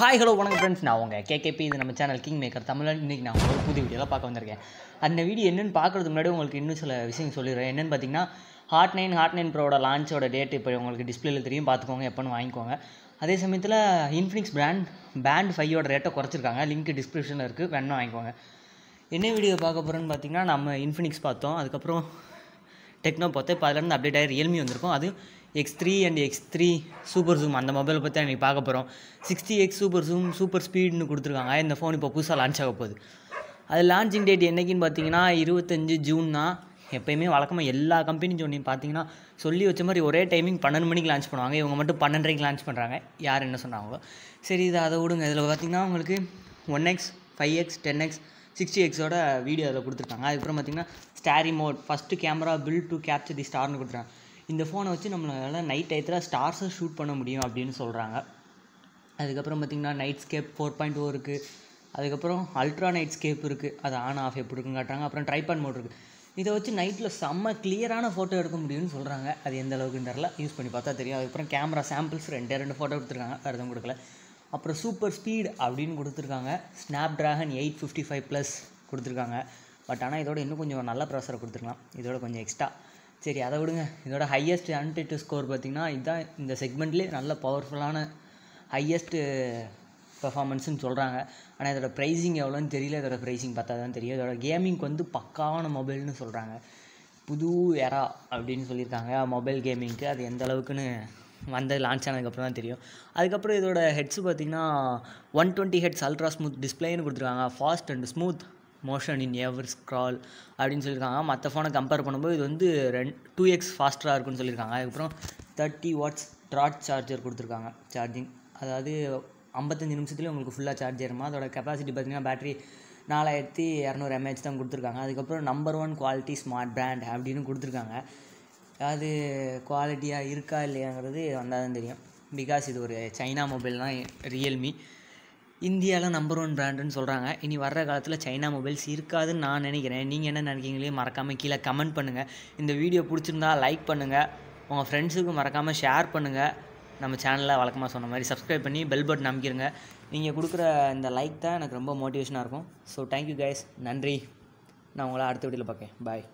Hi hello வணக்கம் friends நான் உங்கள் கேகேபி இது நம்ம சேனல் கிங் மேக்கர் தமிழ் இன்றைக்கி நான் உங்களுக்கு புது வீடியோலாம் பார்க்க வந்திருக்கேன். அந்த வீடியோ என்னென்னு பார்க்குறதுக்கு முன்னாடி உங்களுக்கு இன்னும் சில விஷயம் சொல்லிடுறேன். என்னென்னு பார்த்தீங்கன்னா ஹாட் நைன் ஹாட் நைன் ப்ரோட லான்ச்சோட டேட் இப்போ உங்களுக்கு டிஸ்பிளேல தெரியும். பார்த்துக்கோங்க எப்போன்னு வாங்கிக்கோங்க. அதே சமயத்தில் இன்ஃபினிக்ஸ் பிராண்ட் பேண்ட் ஃபைவோட ரேட்டை குறைச்சிருக்காங்க. லிங்க் டிஸ்கிரிப்ஷனில் இருக்குது வேணும் வாங்கிக்கோங்க. என்ன வீடியோ பார்க்க போகிறோன்னு பார்த்தீங்கன்னா நம்ம இன்ஃபினிக்ஸ் பார்த்தோம். அதுக்கப்புறம் டெக்னோ பார்த்தோம் இப்போ அதுலேருந்து அப்டேட் ஆகி ரியல்மி வந்திருக்கும். அது X three and X three super zoom அந்த மொபைலை பற்றி அன்றைக்கி பார்க்க போகிறோம் sixty X super zoom super ஸ்பீட்னு கொடுத்துருக்காங்க. இந்த ஃபோன் இப்போ புதுசாக லான்ச் ஆக போகுது. அது லான்ச்சிங் டேட் என்னைக்குன்னு பார்த்தீங்கன்னா இருபத்தஞ்சு ஜூன் தான். எப்பயுமே வழக்கமாக எல்லா கம்பெனி சொன்னி பார்த்தீங்கன்னா சொல்லி வச்ச மாதிரி ஒரே டைமிங் பன்னெண்டு மணிக்கு லான்ச் பண்ணுவாங்க. இவங்க மட்டும் பன்னெண்டரைக்கு லான்ச் பண்ணுறாங்க யார் என்ன சொன்னாங்களோ. சரி இதை அதை விடுங்க. இதில் பார்த்தீங்கன்னா உங்களுக்கு one X five X ten X sixty எக்ஸோட வீடியோ அதில் கொடுத்துருக்காங்க. அதுக்கப்புறம் பார்த்தீங்கன்னா starry mode first camera built to capture the ஸ்டார்னு கொடுத்துருக்காங்க. இந்த ஃபோனை வச்சு நம்மளால் நைட் டயத்தில் ஸ்டார்ஸை ஷூட் பண்ண முடியும் அப்படின்னு சொல்கிறாங்க அதுக்கப்புறம் பார்த்திங்கன்னா night scape four point oh o இருக்குது அதுக்கப்புறம் அல்ட்ரா நைட் ஸ்கேப் இருக்குது அது ஆன் ஆஃப் எப்படி இருக்குன்னு காட்டுறாங்க. அப்புறம் ட்ரைபாட் மோட் இருக்குது இதை வச்சு நைட்டில் செம்ம கிளியரான ஃபோட்டோ எடுக்க முடியும்னு சொல்கிறாங்க அது எந்த அளவுக்குன்னு தெரில யூஸ் பண்ணி பார்த்தா தெரியும். அதுக்கப்புறம் கேமரா சாம்பிள்ஸ் ரெண்டே ரெண்டு ஃபோட்டோ கொடுத்துருக்காங்க. வேறு எதுவும் கொடுக்கல. அப்புறம் சூப்பர் ஸ்பீட் அப்படின்னு கொடுத்துருக்காங்க. Snapdragon eight fifty five plus கொடுத்துருக்காங்க. பட் ஆனால் இதோட இன்னும் கொஞ்சம் நல்ல ப்ராசரை கொடுத்துருக்கலாம். இதோட கொஞ்சம் எக்ஸ்ட்ரா சரி அதை விடுங்க. இதோட ஹையஸ்ட் அன்டெட்டு ஸ்கோர் பார்த்திங்கன்னா இதுதான் இந்த செக்மெண்ட்லேயே நல்ல பவர்ஃபுல்லான ஹையஸ்ட்டு பெர்ஃபார்மன்ஸ்னு சொல்கிறாங்க ஆனால் இதோட ப்ரைஸிங் எவ்வளோன்னு தெரியல. இதோட ப்ரைஸிங் பார்த்தா தான் தெரியும். இதோட கேமிங்க்கு வந்து பக்காவான மொபைல்னு சொல்கிறாங்க புது எரா அப்படின்னு சொல்லியிருக்காங்க. மொபைல் கேமிங்க்கு அது எந்த அளவுக்குன்னு வந்து லான்ச் ஆனதுக்கப்புறம் தான் தெரியும். அதுக்கப்புறம் இதோட ஹெட்ஸ் பார்த்திங்கன்னா one twenty hertz ultra smooth டிஸ்பிளேன்னு கொடுத்துருக்காங்க. Fast and smooth motion in ever scroll அப்படின்னு சொல்லியிருக்காங்க. மற்ற ஃபோனை கம்பேர் பண்ணும்போது இது வந்து ரெண்டு டூ எக்ஸ் ஃபாஸ்ட்டாக இருக்குன்னு சொல்லியிருக்காங்க. அதுக்கப்புறம் தேர்ட்டி வாட்ஸ் ட்ராட் சார்ஜர் கொடுத்துருக்காங்க சார்ஜிங் அதாவது ஐம்பத்தஞ்சு நிமிஷத்துலேயே உங்களுக்கு ஃபுல்லாக சார்ஜ் ஏறுமா. அதோட கெப்பாசிட்டி பார்த்திங்கன்னா பேட்டரி நாலாயிரத்தி இரநூறு எம்ஏஹெச் தான் கொடுத்துருக்காங்க. அதுக்கப்புறம் number one quality smart brand அப்படின்னு கொடுத்துருக்காங்க. அது குவாலிட்டியாக இருக்கா இல்லையாங்கிறது வந்தால் தான் தெரியும். பிகாஸ் இது ஒரு சைனா மொபைல் தான் ரியல்மி இந்தியாவில் நம்பர் ஒன் பிராண்டுன்னு சொல்கிறாங்க இனி வர்ற காலத்தில் சைனா மொபைல்ஸ் இருக்காதுன்னு நான் நினைக்கிறேன். நீங்கள் என்ன நினைக்கிறீங்களே மறக்காமல் கீழே கமெண்ட் பண்ணுங்கள் இந்த வீடியோ பிடிச்சிருந்தா லைக் பண்ணுங்கள் உங்கள் ஃப்ரெண்ட்ஸுக்கு மறக்காமல் ஷேர் பண்ணுங்கள் நம்ம சேனலில் வழக்கமாக சொன்ன மாதிரி சப்ஸ்கிரைப் பண்ணி பெல் பட்டன் அமைக்கிருங்க. நீங்கள் கொடுக்குற இந்த லைக் தான் எனக்கு ரொம்ப மோட்டிவேஷனாக இருக்கும். ஸோ தேங்க்யூ கைஸ் நன்றி. நான் உங்களை அடுத்த வீடியோவில் பார்க்கேன் பாய்